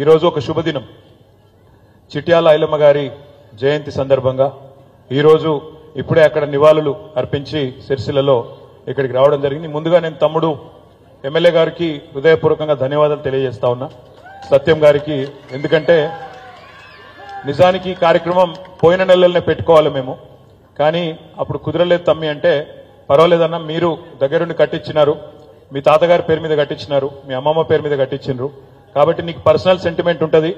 ఈరోజు ఒక శుభదినం. చిట్యాల ఐలమ్మ గారి జయంతి సందర్భంగా ఈరోజు ఇప్పుడే అక్కడ నివాళులు అర్పించి సిరిసిల్లలో ఇక్కడికి రావడం జరిగింది. ముందుగా నేను తమ్ముడు ఎమ్మెల్యే గారికి హృదయపూర్వకంగా ధన్యవాదాలు తెలియజేస్తా ఉన్నా. సత్యం గారికి ఎందుకంటే నిజానికి కార్యక్రమం పోయిన నెలలనే పెట్టుకోవాలి మేము. కానీ అప్పుడు కుదరలేదు తమ్మి అంటే పర్వాలేదన్నా మీరు దగ్గరుండి కట్టించినారు మీ తాతగారి పేరు మీద కట్టించినారు మీ అమ్మమ్మ పేరు మీద కట్టించినారు కాబట్టి నీకు పర్సనల్ సెంటిమెంట్ ఉంటుంది.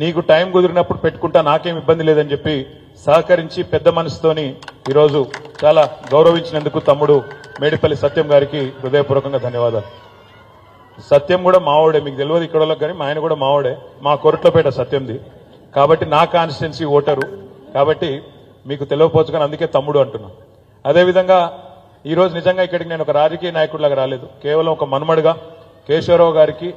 నీకు టైం కుదిరినప్పుడు పెట్టుకుంటా నాకేం ఇబ్బంది లేదని చెప్పి సహకరించి పెద్ద మనసుతోని ఈరోజు చాలా గౌరవించినందుకు తమ్ముడు మేడిపల్లి సత్యం గారికి హృదయపూర్వకంగా ధన్యవాదాలు. సత్యం కూడా మావాడే మీకు తెలియదు ఇక్కడ కానీ మా ఆయన కూడా మావాడే. మా కొరట్లపేట సత్యంది. కాబట్టి నా కాన్స్టిట్యున్సీ ఓటరు. కాబట్టి మీకు తెలియకపోవచ్చు కానీ అందుకే తమ్ముడు అంటున్నా. అదేవిధంగా ఈరోజు నిజంగా ఇక్కడికి నేను ఒక రాజకీయ నాయకుడిలాగా రాలేదు. కేవలం ఒక మనుమడుగా కేశవరావు గారికి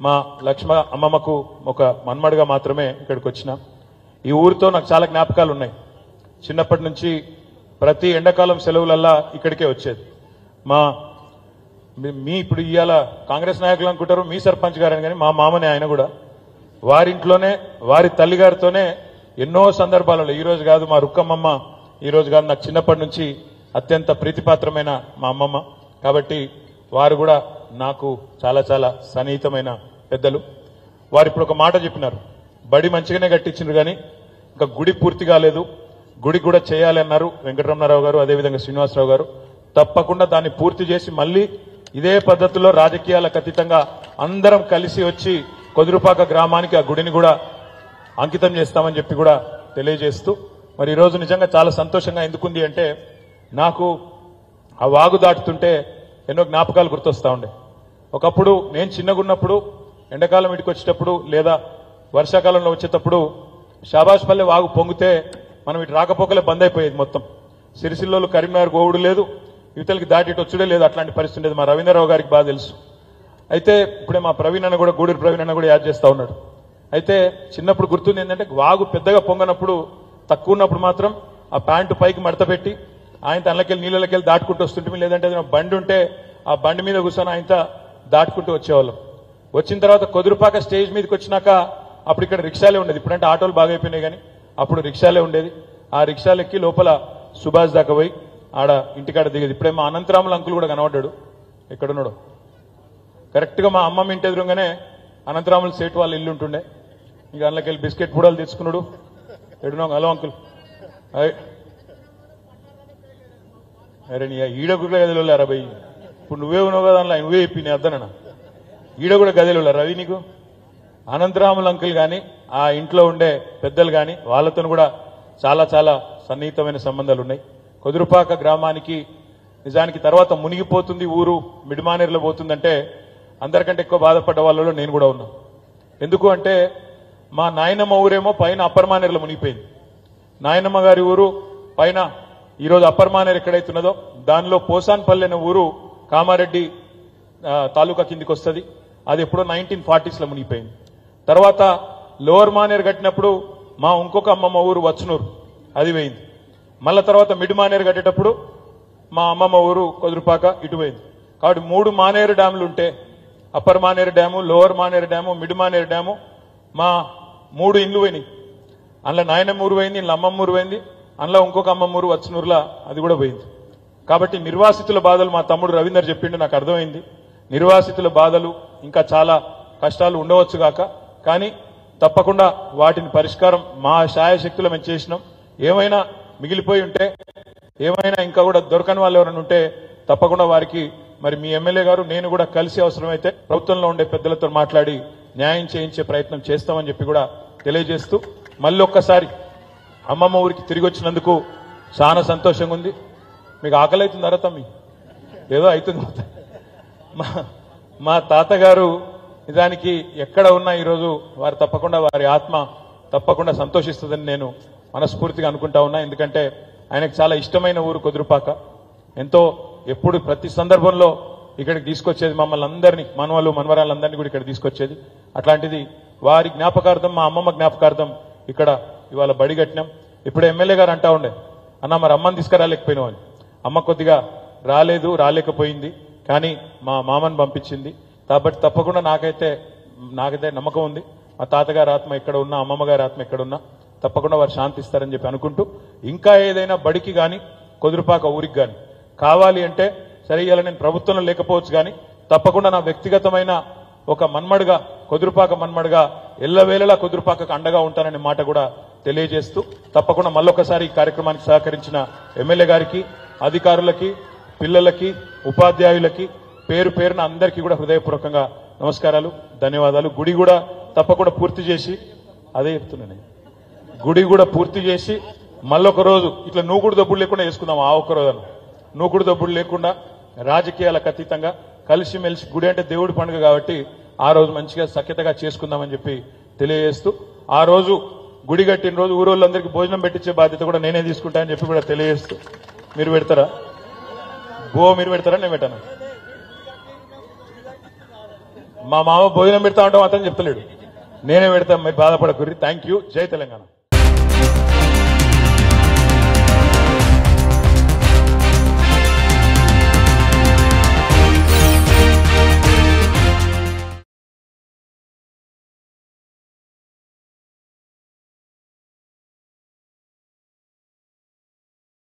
మా లక్ష్మ అమ్మమ్మకు ఒక మన్మడుగా మాత్రమే ఇక్కడికి వచ్చిన. ఈ ఊరితో నాకు చాలా జ్ఞాపకాలు ఉన్నాయి చిన్నప్పటి నుంచి ప్రతి ఎండాకాలం సెలవులల్లా ఇక్కడికే వచ్చేది. మా మీ- ఇప్పుడు ఇవాళ కాంగ్రెస్ నాయకులు అనుకుంటారు మీ సర్పంచ్ గారని కానీ మా మామనే ఆయన కూడా. వారింట్లోనే వారి తల్లిగారితోనే ఎన్నో సందర్భాలలో ఈ రోజు కాదు మా రుక్కమ్మమ్మ ఈరోజు కాదు నాకు చిన్నప్పటి నుంచి అత్యంత ప్రీతిపాత్రమైన మా అమ్మమ్మ. కాబట్టి వారు కూడా నాకు చాలా చాలా సన్నిహితమైన పెద్దలు. వారు ఇప్పుడు ఒక మాట చెప్పినారు. బడి మంచిగానే కట్టించిండ్రు కానీ ఇంకా గుడి పూర్తి కాలేదు. గుడి కూడా చేయాలి అన్నారు వెంకటరమణారావు గారు అదేవిధంగా శ్రీనివాసరావు గారు. తప్పకుండా దాన్ని పూర్తి చేసి మళ్ళీ ఇదే పద్ధతిలో రాజకీయాలకు అతీతంగా అందరం కలిసి వచ్చి కొదురుపాక గ్రామానికి ఆ గుడిని కూడా అంకితం చేస్తామని చెప్పి కూడా తెలియజేస్తూ మరి ఈరోజు నిజంగా చాలా సంతోషంగా ఎందుకుంది అంటే నాకు ఆ వాగు దాటుతుంటే ఎన్నో జ్ఞాపకాలు గుర్తొస్తా ఉండే. ఒకప్పుడు నేను చిన్నగున్నప్పుడు ఎండాకాలం ఇంటికి వచ్చేటప్పుడు లేదా వర్షాకాలంలో వచ్చేటప్పుడు షాబాష్పల్లి వాగు పొంగితే మనం ఇటు రాకపోకలే బంద్ అయిపోయేది మొత్తం. సిరిసిల్లోలు కరీంనగర్ గోవుడు లేదు యువతలకి దాటి వచ్చుడే లేదు అట్లాంటి పరిస్థితి ఉండేది మా రవీంద్రరావు గారికి బాగా తెలుసు. అయితే ఇప్పుడే మా ప్రవీణ్ అన్న కూడా గూడూరు ప్రవీణ్ అన్న కూడా యాడ్ చేస్తూ ఉన్నాడు. అయితే చిన్నప్పుడు గుర్తుంది ఏంటంటే వాగు పెద్దగా పొంగనప్పుడు తక్కువ ఉన్నప్పుడు మాత్రం ఆ ప్యాంటు పైకి మడత పెట్టి ఆయన తనకెళ్ళి నీళ్ళకెళ్ళి దాటుకుంటూ వస్తుంటే లేదంటే ఏదైనా బండి ఉంటే ఆ బండి మీద కూర్చొని ఆయన దాటుకుంటూ వచ్చేవాళ్ళం. వచ్చిన తర్వాత కొదురుపాక స్టేజ్ మీదకి వచ్చినాక అప్పుడు ఇక్కడ రిక్షాలే ఉండేది. ఇప్పుడంటే ఆటోలు బాగా అయిపోయినాయి కానీ అప్పుడు రిక్షాలే ఉండేది. ఆ రిక్షాలు ఎక్కి లోపల సుభాష్ దాకా పోయి ఆడ ఇంటికాడ దిగేది. ఇప్పుడే మా అనంతరాముల అంకుల్ కూడా కనబడ్డాడు. ఎక్కడున్నాడు? కరెక్ట్గా మా అమ్మమ్మ ఇంటి ఎదురుగానే అనంతరాముల సేటు వాళ్ళ ఇల్లు ఉంటుండే. ఇంకా అందులోకి వెళ్ళి బిస్కెట్ పూడలు తెచ్చుకున్నాడు. ఎడునో హలో అంకుల్. అయ్. అరే నీ ఈడ కూడా గదిలో అరవై. ఇప్పుడు నువ్వే ఉన్నావు కదా అందులో నువ్వే చెప్పి నీ ఈడ కూడా గదిలో రవి నీకు? అనంతరాముల అంకుల్ కానీ ఆ ఇంట్లో ఉండే పెద్దలు కానీ వాళ్ళతో కూడా చాలా చాలా సన్నిహితమైన సంబంధాలు ఉన్నాయి. కొదురుపాక గ్రామానికి నిజానికి తర్వాత మునిగిపోతుంది ఊరు మిడిమానేరులో పోతుందంటే అందరికంటే ఎక్కువ బాధపడ్డ వాళ్ళలో నేను కూడా ఉన్నా. ఎందుకు అంటే మా నాయనమ్మ ఊరేమో పైన అప్పర్మానేరులో మునిగిపోయింది. నాయనమ్మ గారి ఊరు పైన ఈరోజు అప్పర్ మానేరు ఎక్కడైతున్నదో దానిలో పోసాన్పల్లి అనే ఊరు కామారెడ్డి తాలూకా కిందికి వస్తుంది. అది ఎప్పుడో నైన్టీన్ ఫార్టీస్లో మునిగిపోయింది. తర్వాత లోవర్ మానేరు కట్టినప్పుడు మా ఇంకొక అమ్మమ్మ ఊరు వచ్చనూరు అది పోయింది. మళ్ళీ తర్వాత మిడ్ మానేరు కట్టేటప్పుడు మా అమ్మమ్మ ఊరు కొదురుపాక ఇటు పోయింది. కాబట్టి మూడు మానేరు డ్యాములు ఉంటే upper Manair dam lower Manair dam mid Manair dam మా మూడు ఇండ్లు పోయినాయి. అందులో నాయనమ్మ ఊరు పోయింది ఇళ్ళ అమ్మమ్మ ఊరు పోయింది. అందులో ఇంకొక అమ్మమ్మూరు వచ్చనూరులా అది కూడా పోయింది. కాబట్టి నిర్వాసితుల బాధలు మా తమ్ముడు రవీందర్ చెప్పిండు నాకు అర్థమైంది. నిర్వాసితుల బాధలు ఇంకా చాలా కష్టాలు ఉండవచ్చు గాక కానీ తప్పకుండా వాటిని పరిష్కారం మా శాయశక్తులు మేము చేసినాం. ఏమైనా మిగిలిపోయి ఉంటే ఏమైనా ఇంకా కూడా దొరకని వాళ్ళు ఎవరైనా ఉంటే తప్పకుండా వారికి మరి మీ ఎమ్మెల్యే గారు నేను కూడా కలిసి అవసరమైతే ప్రభుత్వంలో ఉండే పెద్దలతో మాట్లాడి న్యాయం చేయించే ప్రయత్నం చేస్తామని చెప్పి కూడా తెలియజేస్తూ మళ్ళీ ఒక్కసారి అమ్మమ్మ ఊరికి తిరిగి వచ్చినందుకు చాలా సంతోషంగా ఉంది. మీకు ఆకలి అవుతుందా తమ్మి? ఏదో అవుతుంది మా మా తాతగారు నిజానికి ఎక్కడ ఉన్నా ఈరోజు వారు తప్పకుండా వారి ఆత్మ తప్పకుండా సంతోషిస్తుందని నేను మనస్ఫూర్తిగా అనుకుంటా ఉన్నా. ఎందుకంటే ఆయనకు చాలా ఇష్టమైన ఊరు కుదురుపాక ఎంతో ఎప్పుడు ప్రతి సందర్భంలో ఇక్కడికి తీసుకొచ్చేది మమ్మల్ని అందరినీ మనవలు మనవరాలందరినీ కూడా ఇక్కడ తీసుకొచ్చేది. అట్లాంటిది వారి జ్ఞాపకార్థం మా అమ్మమ్మ జ్ఞాపకార్థం ఇక్కడ ఇవాళ బడి కట్టినాం. ఇప్పుడు ఎమ్మెల్యే గారు అంటా ఉండే అన్న మరి అమ్మని తీసుకురాలేకపోయినావు అని. అమ్మ కొద్దిగా రాలేదు రాలేకపోయింది కానీ మా మామని పంపించింది. కాబట్టి తప్పకుండా నాకైతే నాకైతే నమ్మకం ఉంది. మా తాతగారి ఆత్మ ఎక్కడ ఉన్నా అమ్మమ్మ గారి ఆత్మ ఎక్కడ ఉన్నా తప్పకుండా వారు శాంతిస్తారని చెప్పి అనుకుంటూ ఇంకా ఏదైనా బడికి కానీ కుదురుపాక ఊరికి కానీ కావాలి అంటే సరే ఇలా నేను ప్రభుత్వంలో లేకపోవచ్చు కానీ తప్పకుండా నా వ్యక్తిగతమైన ఒక మన్మడుగా కొదురుపాక మన్మడుగా ఎల్లవేళలా కొదురుపాకకు అండగా ఉంటాననే మాట కూడా తెలియజేస్తూ తప్పకుండా మళ్ళొకసారి ఈ కార్యక్రమానికి సహకరించిన ఎమ్మెల్యే గారికి అధికారులకి పిల్లలకి ఉపాధ్యాయులకి పేరు పేరున అందరికీ కూడా హృదయపూర్వకంగా నమస్కారాలు ధన్యవాదాలు. గుడి కూడా తప్పకుండా పూర్తి చేసి అదే చెప్తున్నాను గుడి కూడా పూర్తి చేసి మళ్ళొక రోజు ఇట్లా నూకుడు దబ్బులు లేకుండా వేసుకుందాం ఆ ఒక్క రోజున. నూకుడు దబ్బులు లేకుండా రాజకీయాలకు అతీతంగా కలిసిమెలిసి గుడి అంటే దేవుడి పండుగ కాబట్టి ఆ రోజు మంచిగా సఖ్యతగా చేసుకుందామని చెప్పి తెలియజేస్తూ ఆ రోజు గుడి కట్టిన రోజు ఊరోళ్ళందరికీ భోజనం పెట్టించే బాధ్యత కూడా నేనే తీసుకుంటా అని చెప్పి కూడా తెలియజేస్తూ. మీరు పెడతారా? గో మీరు పెడతారా? నేను పెట్టాను. మా మామ భోజనం పెడతా ఉంటాం అతను చెప్తలేడు. నేనే పెడతాం మీరు బాధపడకూరి థ్యాంక్ యూ జై తెలంగాణ.